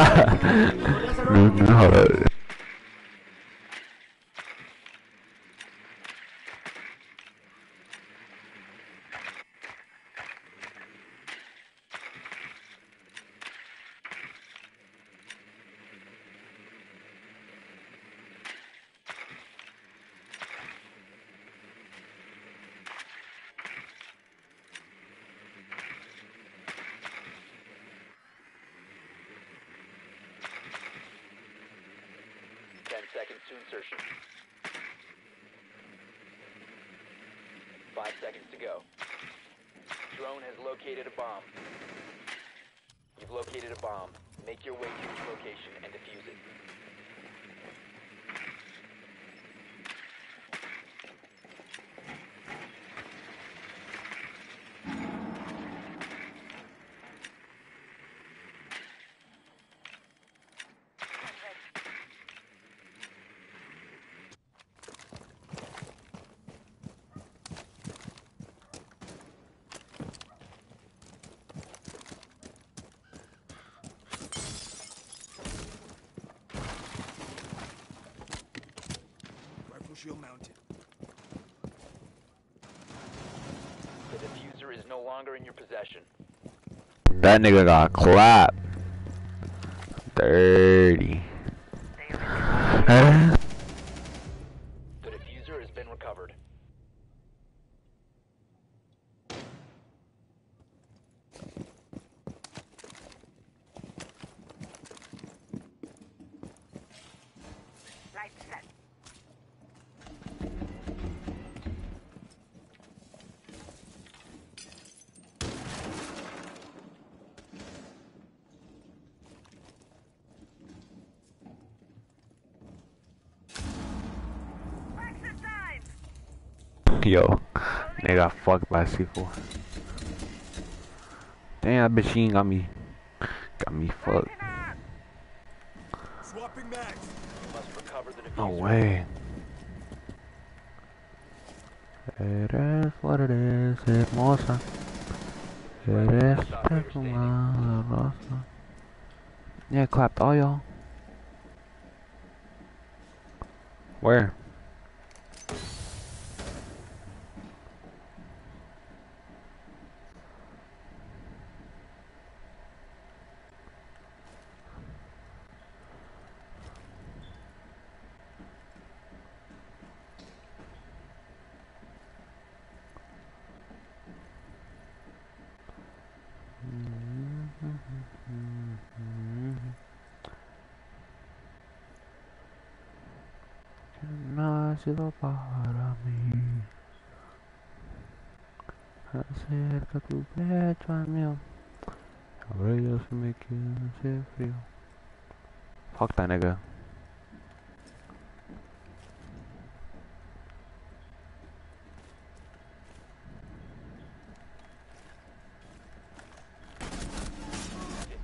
no, no, hold up. Ten seconds to insertion. Five seconds to go. Drone has located a bomb. You've located a bomb. Make your way to its location and defuse it. Rifle shield mounted. The defuser is no longer in your possession. That nigga got clapped. Dirty. The defuser has been recovered. Light set. Exit time! Yo, nigga got fucked by C4. Damn, that bitch she ain't got me. Got me fucked. Swapping mags. You must recover the defuser. No way. It is what it is, hermosa. Eres perfumada rosa. Yeah, clapped all y'all. Where? No ha sido para mí. Acerca tu pecho al mío. Ahora yo se me queda ese frío. Fuck that nigga.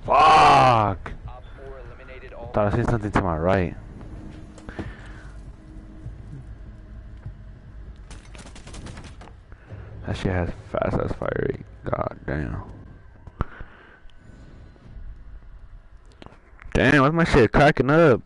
Fuck! Op 4 eliminated all Thought I seen something to my right. Shit has fast ass fire rate. God damn. Damn, why's my shit cracking up?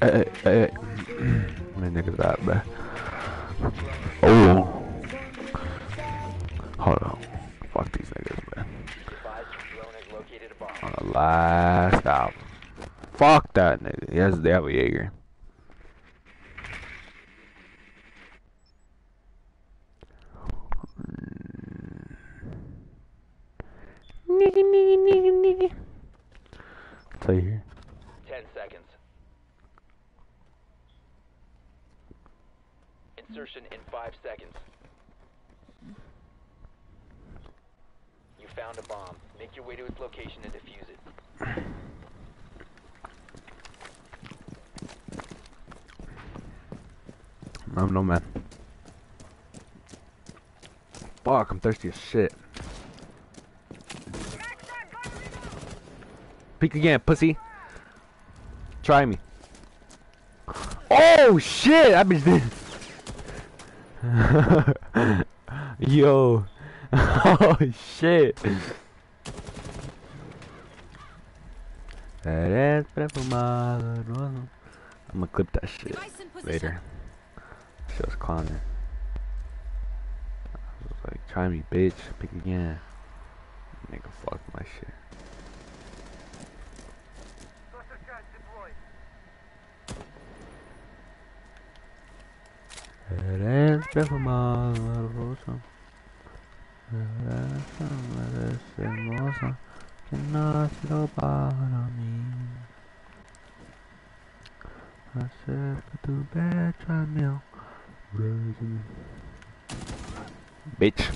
Hey, hey, hey. Man, niggas that bad. Oh. Hold on. Fuck these niggas, man. advised your drone has located a bomb. On the last album. Fuck that nigga. Yes, they have a Jaeger. Nigga, nigga, nigga, nigga. until you hear. 10 seconds. Insertion in 5 seconds. You found a bomb. Make your way to location and defuse it. No, no, man. Fuck, I'm thirsty as shit. Peek again, pussy. Try me. Oh shit! I bitch did. Yo. oh shit. I'm gonna clip that shit Device in position. later. Shit was clowning. I was like, try me, bitch. Pick again. Nigga, fuck my shit. Eres perfumado, rosa. Eres, eres hermosa. Que nació para mí. Acerca tu pecho al mío. Bitch.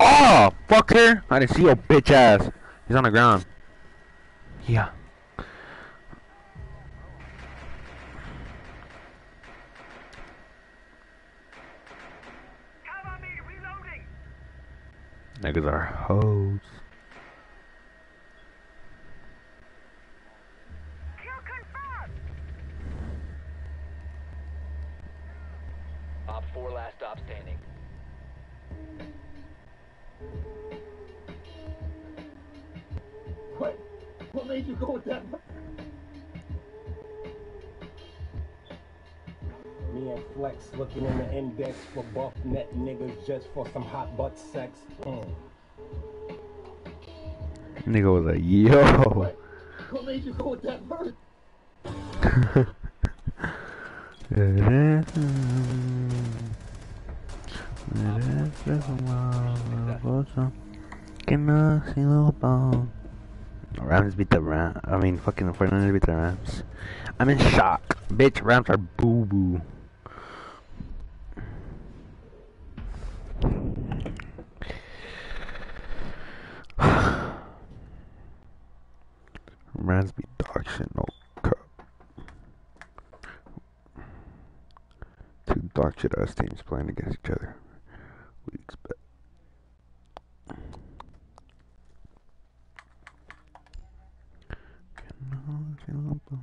Oh, fucker! I didn't see your bitch ass. He's on the ground. Yeah. Niggas are hoes. For buff net niggas just for some hot butt sex. Mm. Nigga was like, yo. What? Made you go with that bird? Eres, eres perfumado, rosa. Que nació para Rams beat the Rams. I mean, fucking 49ers beat the Rams. I'm in shock. Bitch, Rams are boo boo. Rams beat dog shit, no cup. Two dog shit teams playing against each other. We expect. Fuck.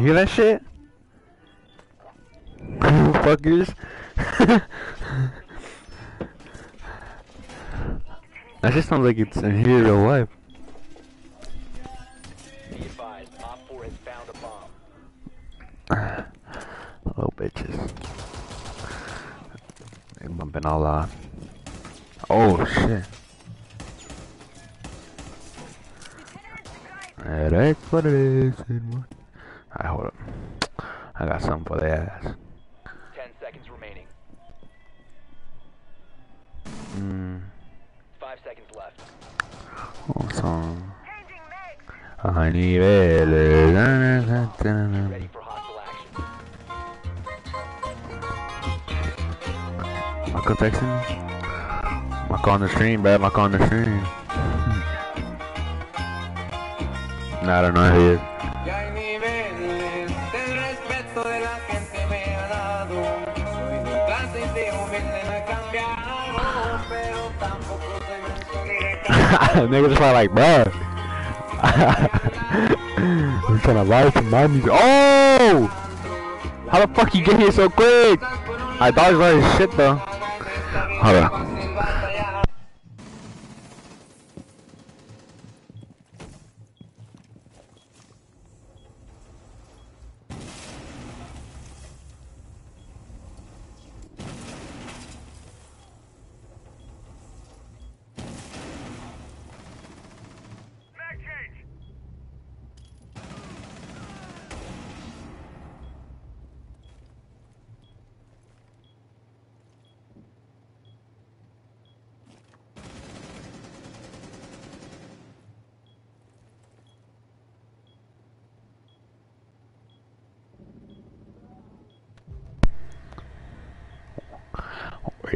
You hear that shit? Fuckers. that just sounds like it's in here real life. Be advised, OPFOR has found a bomb. Little bitches. They bumping all off. Oh shit. Yeah, that's what it is. Alright, hold up. I got something for the ass. 10 seconds remaining. Mm. 5 seconds left. Oh, song. Changing mix. A niveles. Ready for hostile action. Marco texting. Marco on the stream, bro. Marco on the stream. Nah, I don't know who he is. Niggas probably like, bro. I'm trying to buy some money. Oh! How the fuck you get here so quick? I thought it was his shit though. Hold up.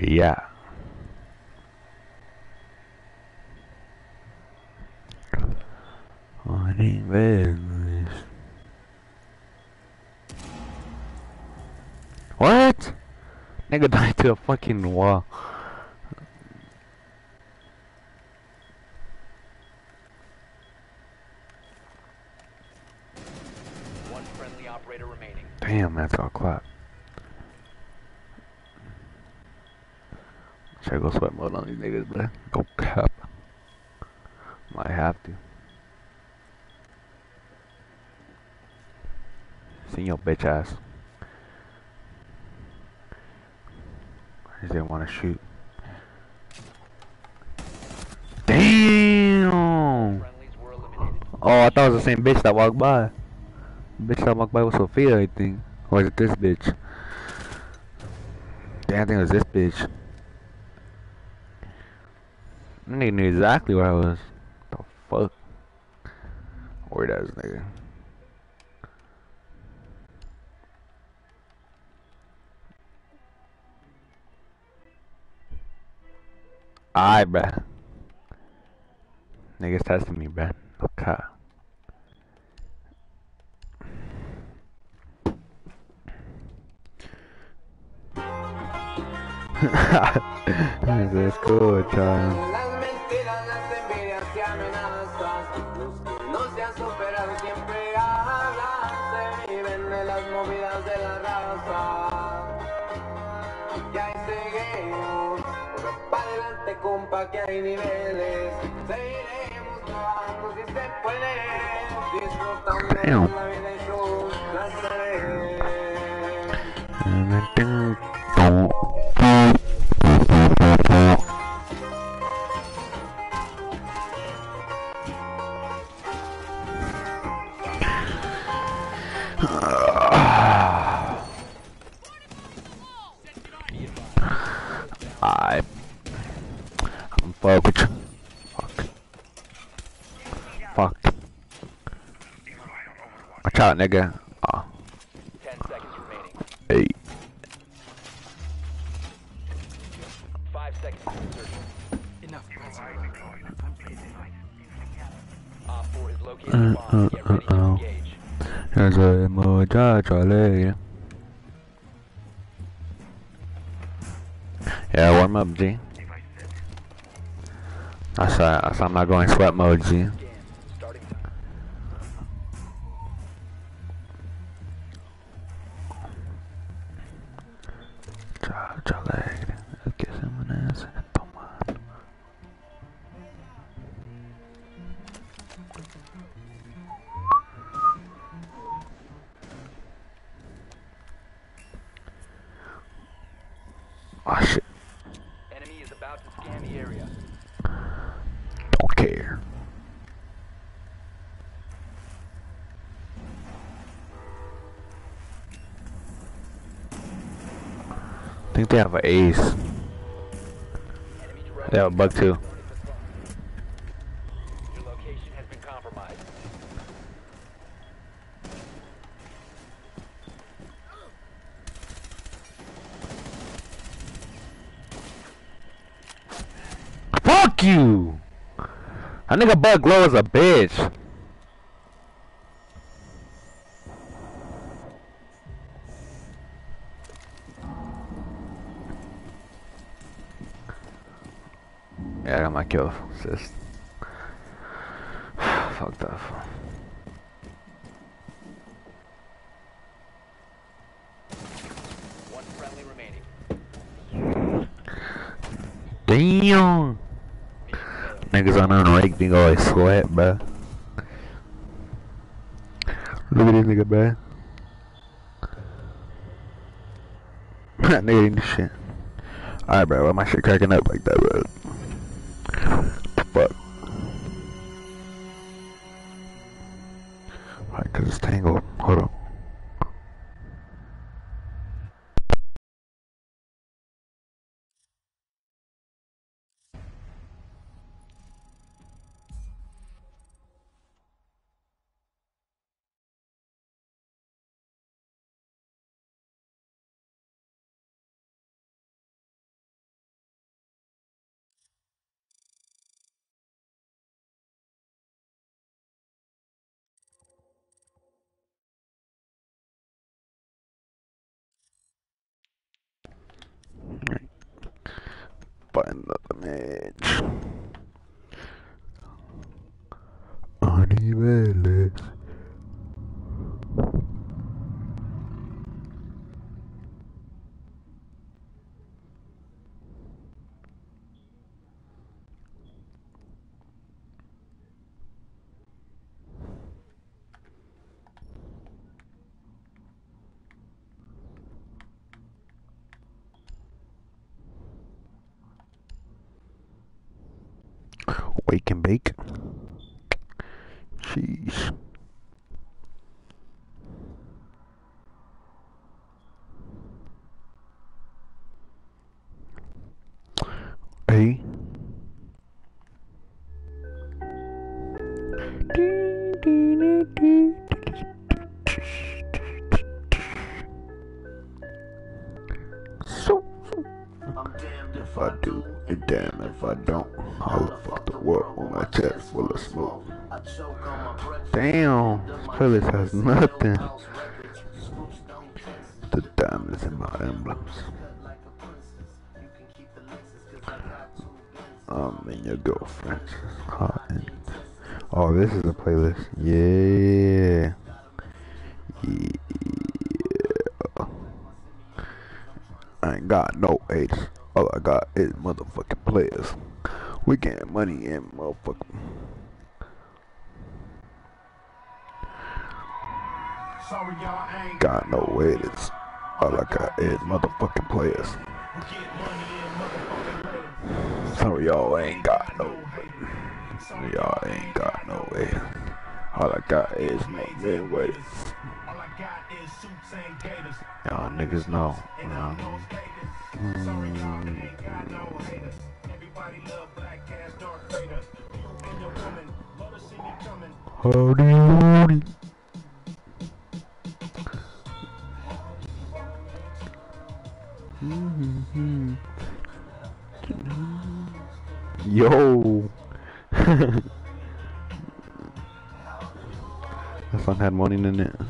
Yeah. Honey, business. What? Nigga died to a fucking wall. One friendly operator remaining. Damn, that's all clap. Should I go sweat mode on these niggas, bruh? Go cap. Might have to. Seen your bitch ass. I just didn't want to shoot. Damn! Oh, I thought it was the same bitch that walked by. Bitch that walked by was Sophia, I think. Or is it this bitch? Damn, I think it was this bitch. That nigga knew exactly where I was. The fuck? Weird ass nigga. Alright, bruh. Niggas testing me, bruh. Okay. That's cool, child. Adelante compa que hay niveles, seguiremos trabajando si se puede, disfrutando la vida y sus placeres. I, I'm fuck with you. Fuck. Fuck. Watch out, nigga. Oh, Ten seconds remaining. hey. Five seconds to insertion. Enough. OPFOR has located Uh, a bomb. Get ready to uh, uh, engage. There's a muchacho lady. Yeah, warm up, G. I saw, I saw I'm not going sweat mode, G. they have an ace. They have a bug too. Fuck you! That nigga bug low as a bitch. Yeah, I got my kill assist. Fucked up. One friendly remaining. Damn! Niggas on unranked think always sweat, bruh. Look at this nigga, bruh. that nigga ain't shit. Alright, bro, why my shit cracking up like that, bro? Fuck. Find the image. A niveles. Wake and bake. This has nothing. The diamonds in my emblems. Um, and your girlfriend's hot and Oh, this is a playlist. Yeah. Yeah. I ain't got no haters. All I got is motherfucking players. We getting money in motherfucking. Sorry, y'all, I ain't Got no haters. All I got is motherfucking players. Sorry, y'all ain't got no. Sorry, y'all ain't got no haters. All I got is no midway. All I got is suits and gators. Y'all niggas know. And you know. those gators. Sorry, y'all had money in it.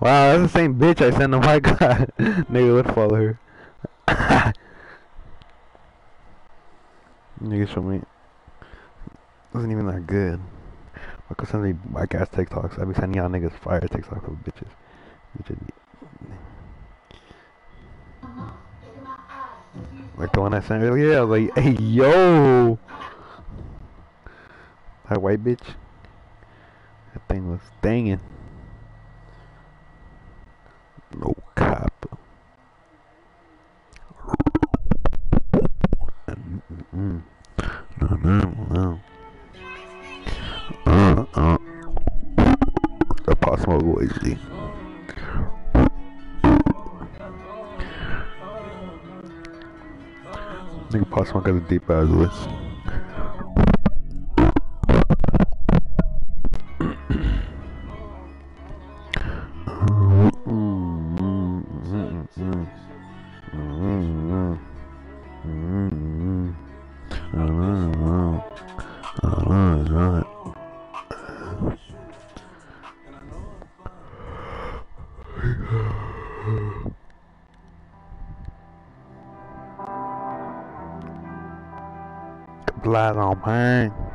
Wow, that's the same bitch I sent him. My god. Nigga, let's follow her. Nigga, show me. Wasn't even that good. Michael sends me whack ass TikToks. I be sending y'all niggas fire TikToks of bitches. Bitches. Like the one I sent earlier, I was like, hey, yo! That white bitch. That thing was banging. No Nigga pot smoke got a on mine.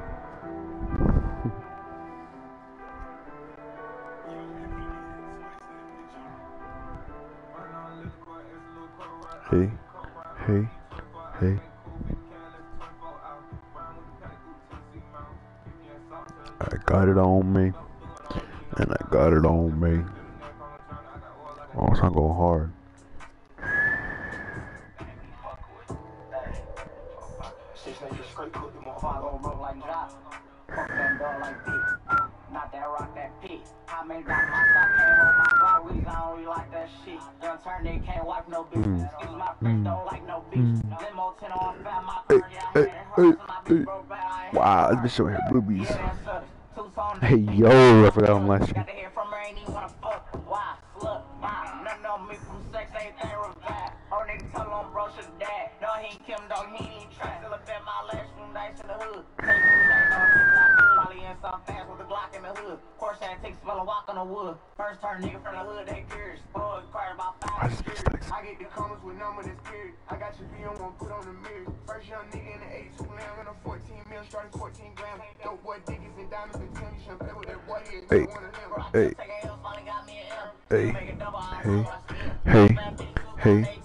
pee. I may drop my stock, can't hold my block, we gon' we like that shit. Young Turner can't wipe no bitch. Hmm. Excuse my friend, don't like no bitch. Mm. Limo 10 on fat, hey, hey, hey, hey. Wow, boobies. Hey, yo, I forgot I'm last year. Smell a walk on the wood. First turn nigga from the hood, they curious. Boy, inquired about five years. I get the comments with number that's period. I got your V, I'm gonna put on the mirror. First young nigga in the 8 lamb and a 14 mil, started 14 grams. Dope boy, diggies and diamonds and Tim. You with that boy here. Hey. Hey. Hey. Hey. Hey. Hey.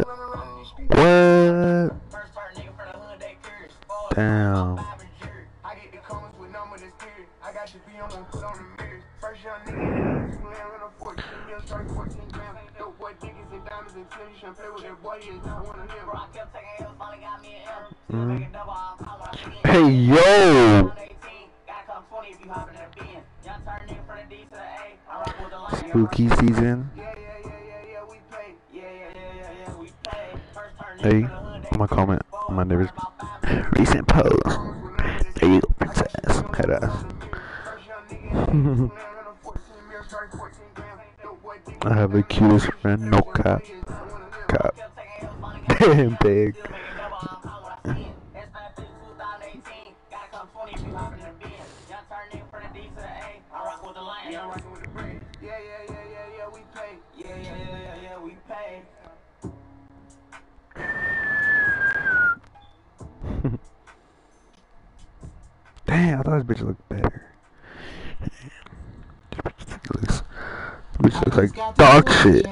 Hey, on my comment, on my neighbor's recent post. There you go, princess. Head ass. I have the cutest friend, no cap. Cap. Damn big. 是。